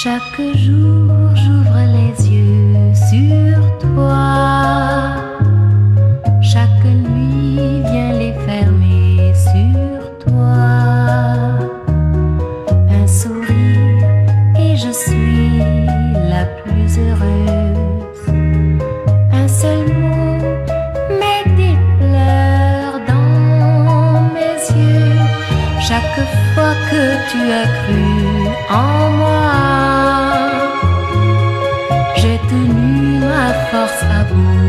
Chaque jour j'ouvre les yeux sur toi. Chaque nuit vient les fermer sur toi. Un sourire et je suis la plus heureuse. Un seul mot, mais des pleurs dans mes yeux. Chaque fois que tu as cru en moi. Thank you.